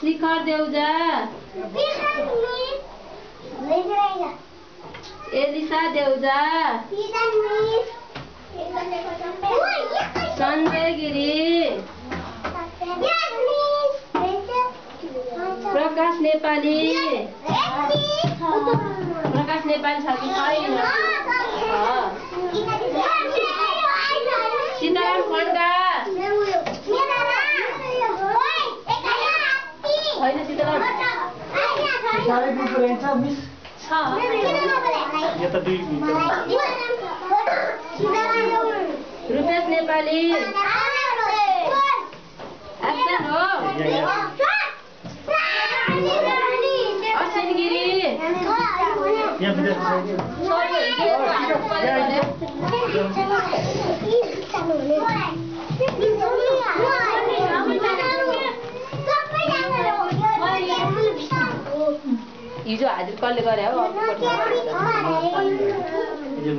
शिखर देउजा एलिसा देउजा सञ्जय गिरी प्रकाश नेपाली। प्रकाश नेपाली छ कि छैन साह्रै ग्रुप रहन्छ मिस छ यहाँ त दुई रुपेश नेपाली एक्सन हो। विद्यार्थी हिजो हाजिर कसले गरे हो हिजो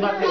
mặt đi.